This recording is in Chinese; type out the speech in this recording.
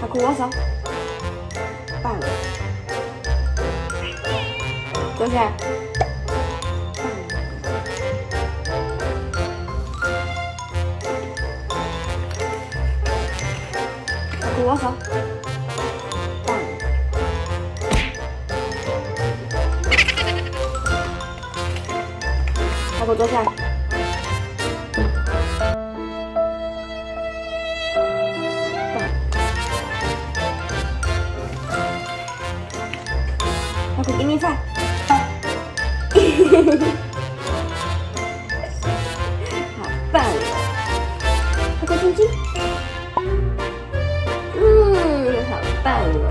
他哭我手，棒了，坐下来，棒了，他哭我手，棒我坐下来。他给我 give me five。好棒哦！他给我亲亲。嗯，好棒哦！